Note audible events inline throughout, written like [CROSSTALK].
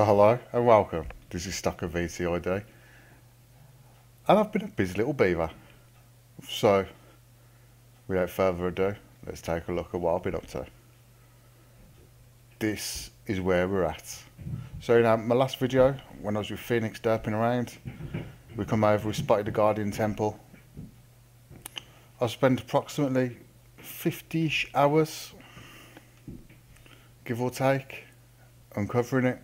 So hello and welcome. This is Stocker VTID. And I've been a busy little beaver. So, without further ado, let's take a look at what I've been up to. This is where we're at. So in um, my last video, when I was with Phoenix derping around, we come over, we spotted the Guardian Temple. I've spent approximately 50-ish hours, give or take, uncovering it.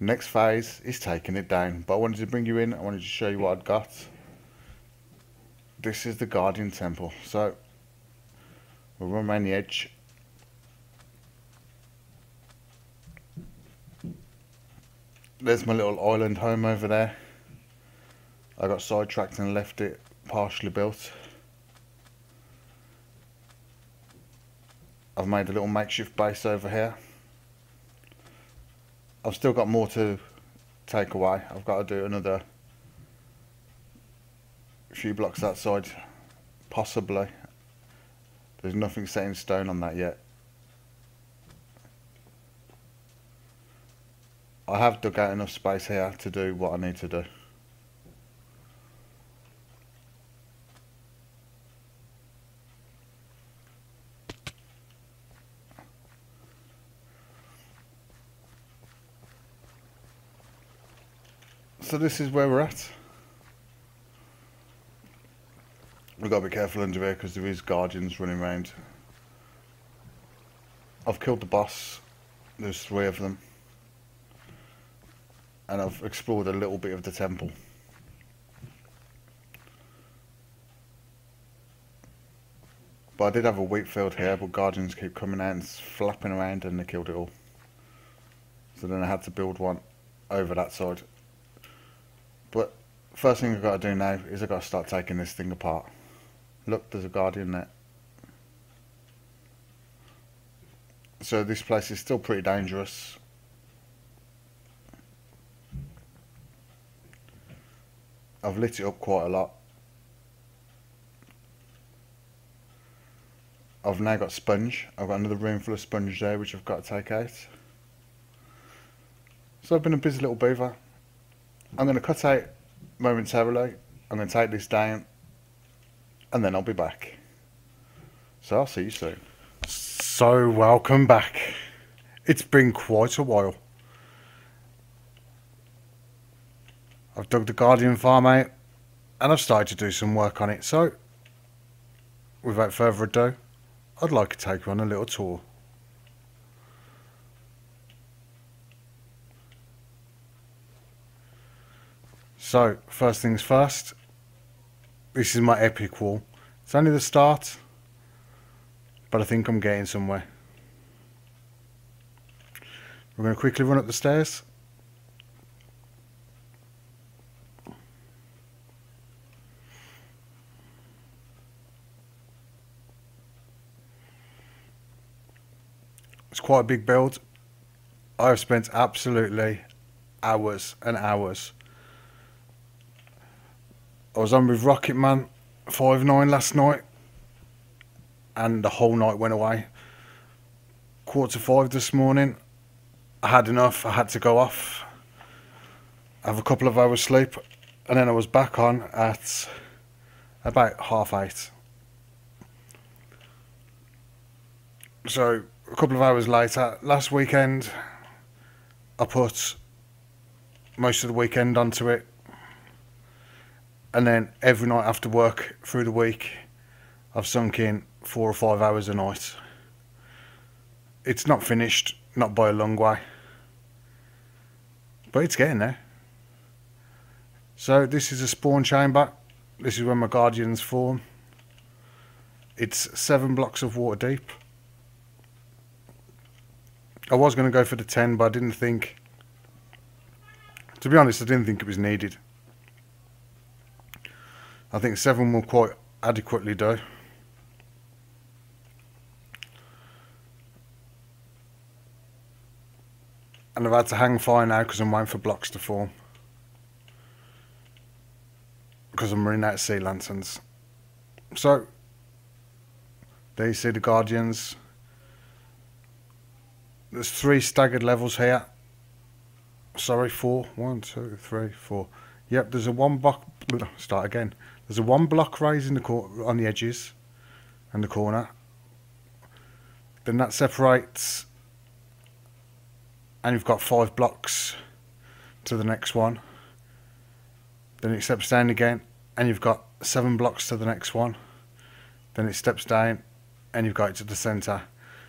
Next phase is taking it down. But I wanted to bring you in, I wanted to show you what I'd got. This is the Guardian Temple. So, we'll run around the edge. There's my little island home over there. I got sidetracked and left it partially built. I've made a little makeshift base over here. I've still got more to take away. I've got to do another few blocks that side, possibly. There's nothing set in stone on that yet. I have dug out enough space here to do what I need to do. So this is where we're at. We've got to be careful under here because there is guardians running around. I've killed the boss. There's three of them. And I've explored a little bit of the temple. But I did have a wheat field here, but guardians keep coming out and flapping around and they killed it all. So then I had to build one over that side. First thing I've got to do now is I've got to start taking this thing apart. Look, there's a guardian there. So this place is still pretty dangerous. I've lit it up quite a lot. I've now got sponge. I've got another room full of sponge there which I've got to take out. So I've been a busy little beaver. I'm going to cut out momentarily. I'm going to take this down and then I'll be back. So I'll see you soon. So welcome back. It's been quite a while. I've dug the Guardian farm out and I've started to do some work on it. So without further ado, I'd like to take you on a little tour. So, first things first, this is my epic wall. It's only the start, but I think I'm getting somewhere. We're going to quickly run up the stairs. It's quite a big build. I've spent absolutely hours and hours I was on with Rocket Man 5 9 last night, and the whole night went away. Quarter to five this morning, I had enough, I had to go off, have a couple of hours sleep, and then I was back on at about half eight. So, a couple of hours later, last weekend, I put most of the weekend onto it and then every night after work through the week, I've sunk in four or five hours a night. It's not finished, not by a long way, but it's getting there. So this is a spawn chamber. This is where my guardians form. It's seven blocks of water deep. I was going to go for the 10, but I didn't think... To be honest, I didn't think it was needed. I think seven will quite adequately do. And I've had to hang fire now because I'm waiting for blocks to form. Because I'm running out of sea lanterns. So, there you see the Guardians. There's three staggered levels here. Sorry, four. One, two, three, four. Yep, there's a one block. Start again. There's a one block raise in the cor- on the edges and the corner. Then that separates, and you've got five blocks to the next one. Then it steps down again, and you've got seven blocks to the next one. Then it steps down, and you've got it to the centre.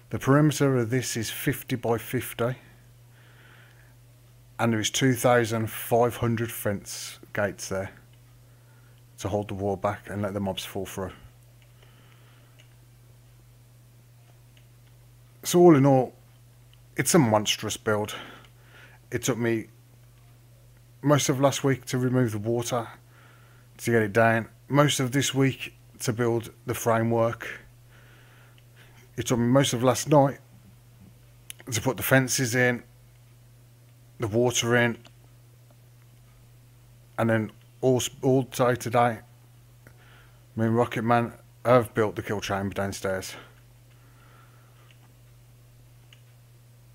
The perimeter of this is 50 by 50 and there is 2,500 fence gates there to hold the wall back and let the mobs fall through. So all in all, it's a monstrous build. It took me most of last week to remove the water to get it down. Most of this week to build the framework. It took me most of last night to put the fences in the water in, and then all all day today, me and Rocket Man have built the kill chamber downstairs.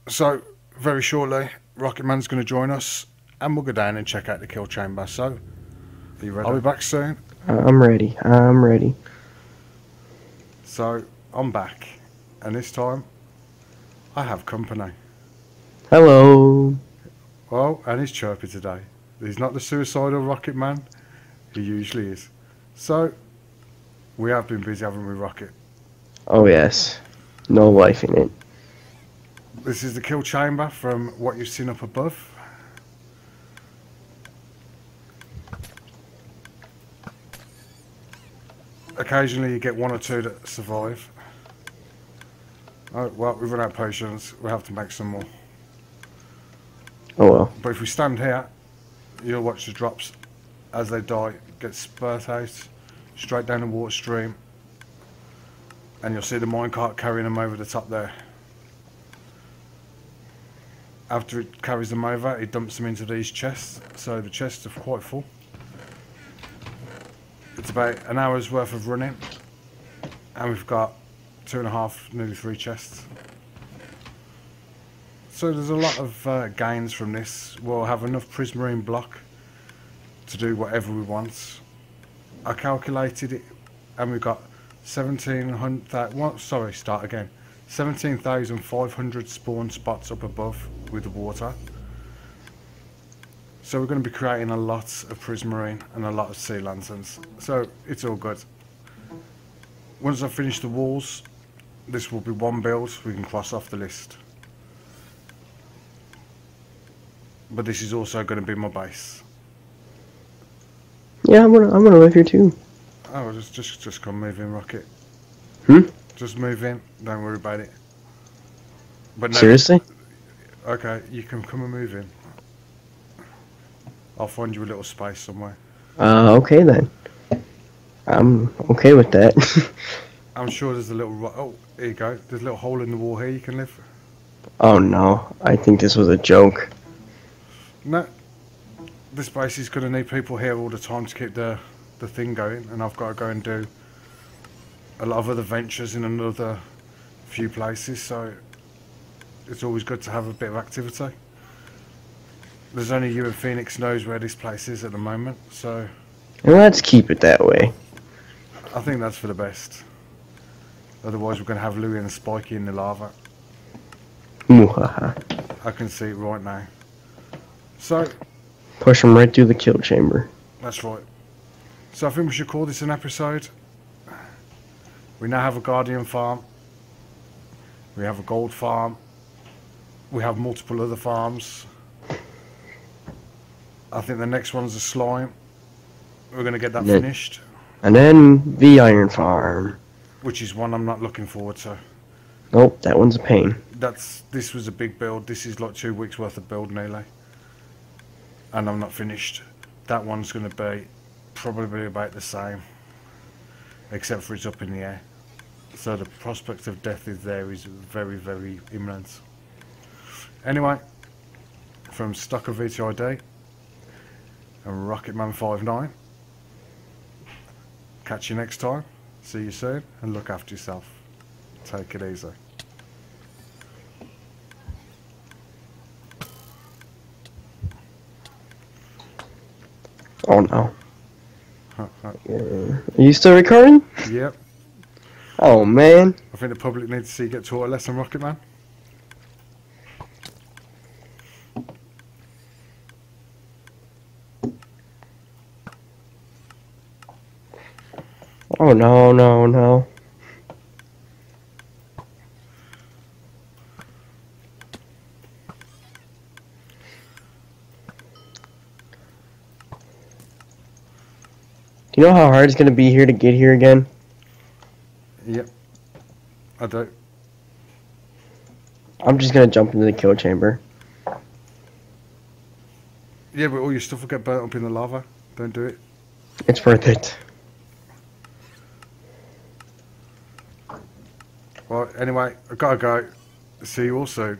So very shortly, Rocket Man's going to join us, and we'll go down and check out the kill chamber. So, Are you ready? I'll be back soon. Uh, I'm ready. I'm ready. So I'm back, and this time I have company. Hello. Well, and he's chirpy today. He's not the suicidal rocket man he usually is. So, we have been busy, haven't we, Rocket? Oh yes. No life in it. This is the kill chamber from what you've seen up above. Occasionally you get one or two that survive. Oh, well, we've run out of potions. We'll have to make some more. Oh well. But if we stand here, you'll watch the drops as they die get spurt out straight down the water stream, and you'll see the minecart carrying them over the top there. After it carries them over, it dumps them into these chests, so the chests are quite full. It's about an hour's worth of running, and we've got two and a half, nearly three chests. So there's a lot of uh, gains from this. We'll have enough prismarine block to do whatever we want. I calculated it, and we've got 1700. Well, sorry, start again. 17,500 spawn spots up above with the water. So we're going to be creating a lot of prismarine and a lot of sea lanterns. So it's all good. Once I finish the walls, this will be one build we can cross off the list. But this is also going to be my base. Yeah, I'm gonna I'm gonna live here too. Oh, just just just come move in, Rocket. Hmm? Just move in. Don't worry about it. But no, Seriously? Okay, you can come and move in. I'll find you a little space somewhere. Uh, okay then. I'm okay with that. [LAUGHS] I'm sure there's a little. ro- Oh, here you go. There's a little hole in the wall here. You can live. oh no, I think this was a joke. No, this base is going to need people here all the time to keep the the thing going, and I've got to go and do a lot of other ventures in another few places. So it's always good to have a bit of activity. There's only you and Phoenix knows where this place is at the moment, so And let's keep it that way. I think that's for the best. Otherwise, we're going to have Louie and Spikey in the lava. I can see it right now. So Push him right through the kill chamber. That's right. So I think we should call this an episode. We now have a Guardian farm. We have a gold farm. We have multiple other farms. I think the next one's a slime. We're going to get that Yeah. finished, And then the iron farm. which is one I'm not looking forward to. Nope, that one's a pain. That's this was a big build. This is like two weeks worth of build nearly, and I'm not finished. That one's going to be probably about the same, except for it's up in the air. So the prospect of death is there is very very imminent. Anyway, from Stocker VTID and Rocketman59. Catch you next time. See you soon, and look after yourself. Take it easy. Oh no. Are you still recording? Yep. Oh man. I think the public needs to see you get taught a lesson, Rocket Man. Oh no, no, no. You know how hard it's gonna be here to get here again? Yep. I don't. I'm just gonna jump into the kill chamber. Yeah, but all your stuff will get burnt up in the lava. Don't do it. It's worth it. Well, anyway, I gotta go. See you all soon.